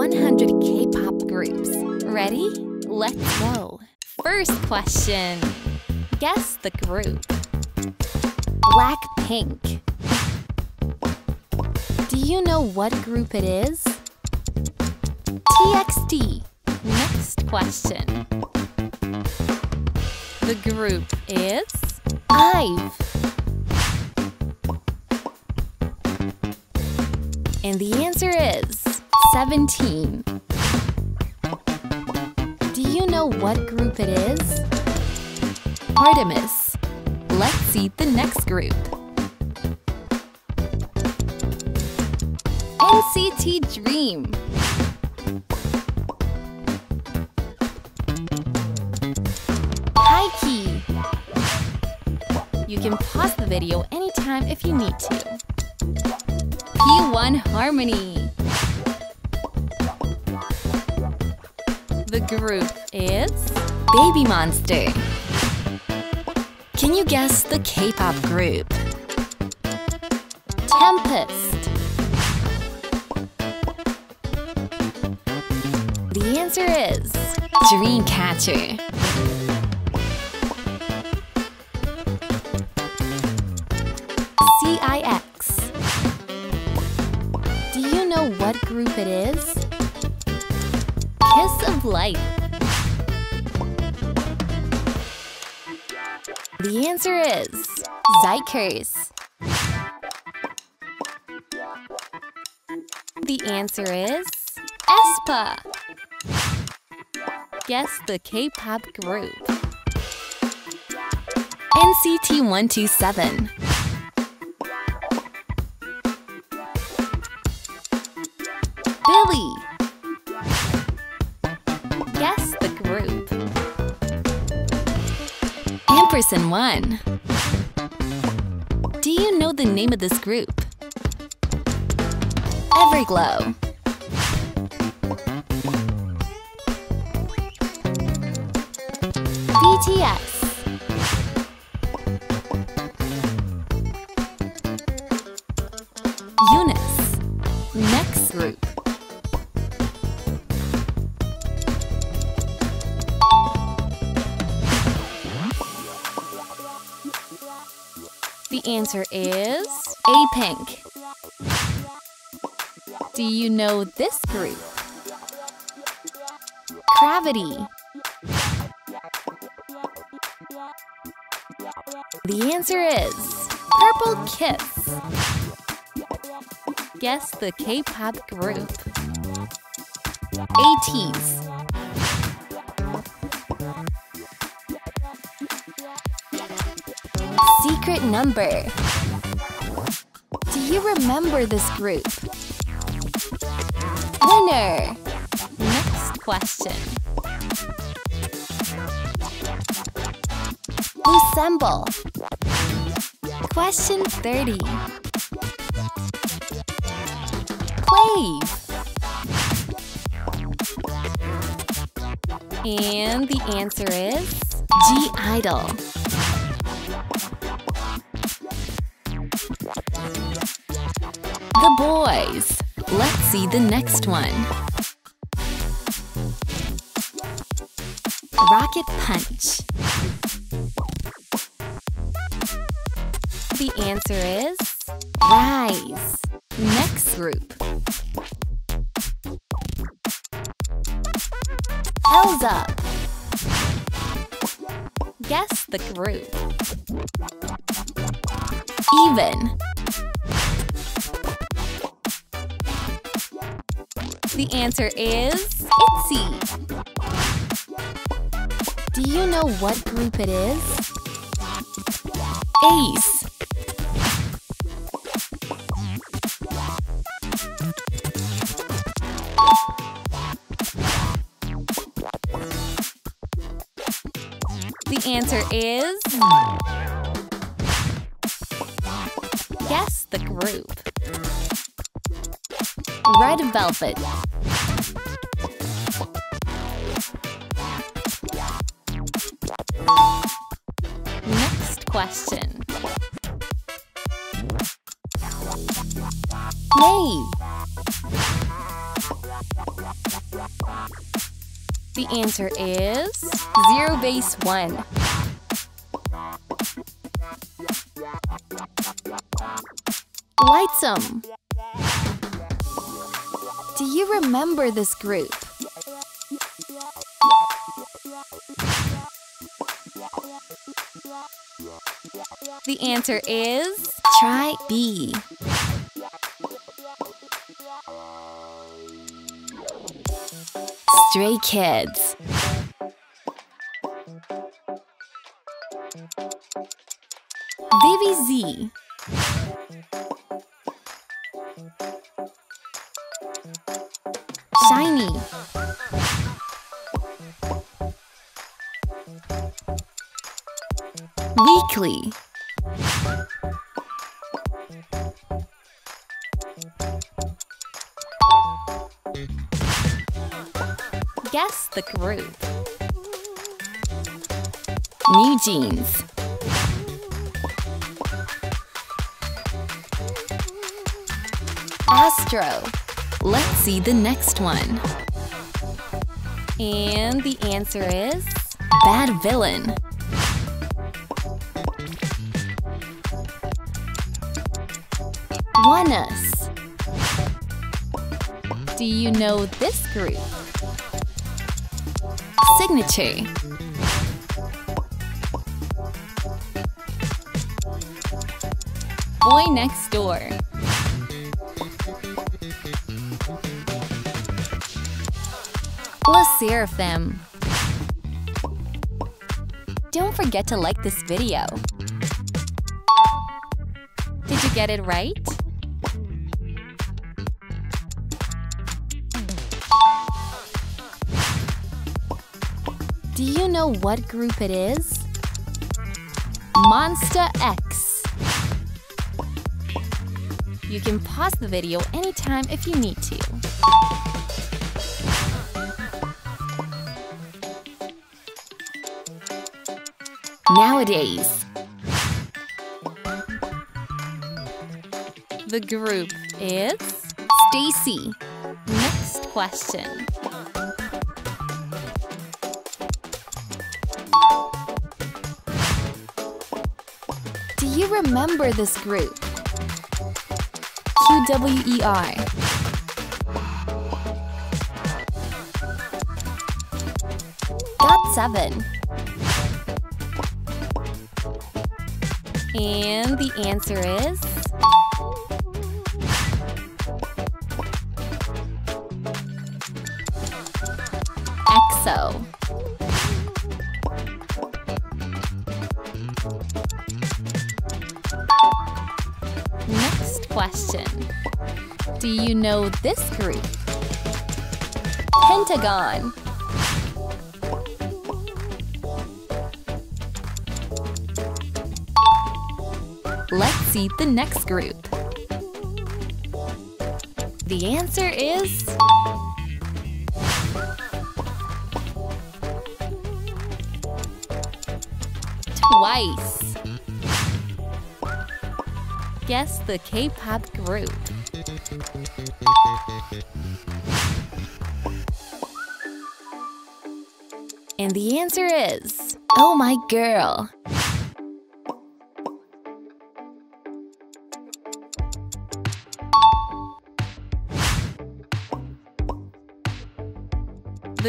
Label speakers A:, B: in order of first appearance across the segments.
A: 100 K-pop groups. Ready? Let's go. First question. Guess the group. Blackpink. Do you know what group it is? TXT. Next question. The group is IVE. And the answer is 17. Do you know what group it is? ARTMS. Let's see the next group. NCT Dream. Key. You can pause the video anytime if you need to. P1 Harmony. The group is Baby Monster. Can you guess the K-pop group? Tempest. The answer is Dreamcatcher. CIX. Do you know what group it is? Kiss of. The answer is Xikers. The answer is aespa. Guess the K-pop group. NCT 127. AMPERS&ONE. Do you know the name of this group? Everglow. BTS. The answer is A-Pink. Do you know this group? CRAVITY. The answer is Purple Kiss. Guess the K-pop group. ATEEZ. Secret number. Do you remember this group? Winner. Next question. Loossemble. Question 30. Wave. And the answer is (G)I-DLE. The Boyz. Let's see the next one. Rocket Punch. The answer is RIIZE. Next group. Elza. Guess the group. EVNNE. The answer is ITZY. Do you know what group it is? A.C.E. The answer is... Guess the group. Red Velvet. Next question. Name. The answer is zero base one. LIGHTSUM. Do you remember this group? The answer is try B. Stray Kids. Vivi Z. Weeekly. Guess the group. New Jeans. Astro. Let's see the next one. And the answer is Bad Villain. ONEUS. Do you know this group? cignature. Boy Next Door. LE SSERAFIM. Don't forget to like this video. Did you get it right? Do you know what group it is? MONSTA X. You can pause the video anytime if you need to. Nowadays, the group is STAYC. Next question. Do you remember this group? QWER. Got seven. And the answer is EXO. Next question. Do you know this group? Pentagon. Let's see the next group. The answer is twice. Guess the K-pop group. And the answer is Oh My Girl.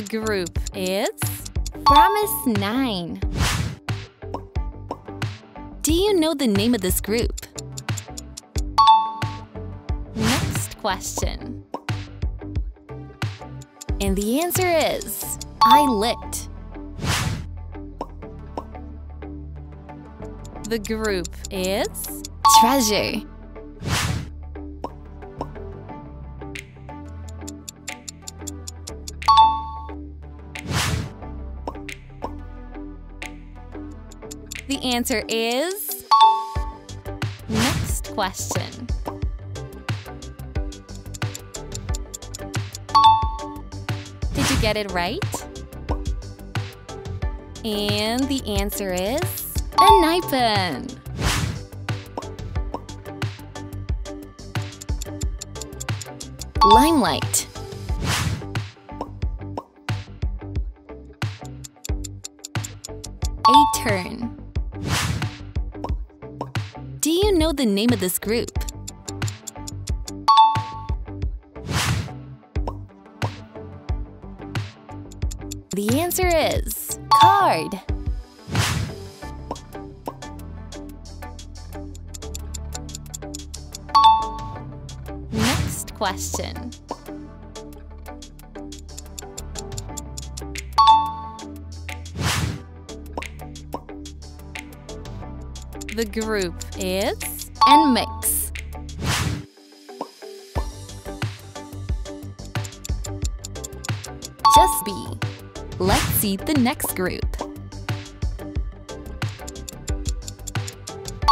A: The group is fromis_9. Do you know the name of this group? Next question. And the answer is ILLIT. The group is Treasure. The answer is… Next question. Did you get it right? And the answer is… A Nipen! Limelight A turn the name of this group? The answer is KARD. Next question. The group is NMIXX. Just B. Let's see the next group.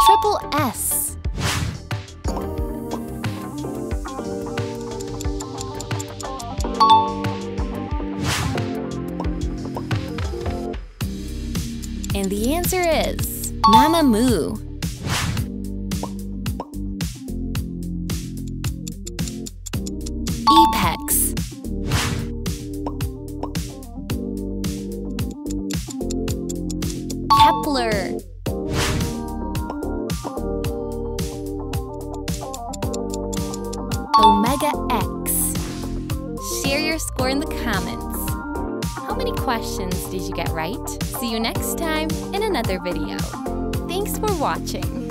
A: Triple S. And the answer is Mamamoo. Kep1er. Omega X. Share your score in the comments. How many questions did you get right? See you next time in another video. Thanks for watching.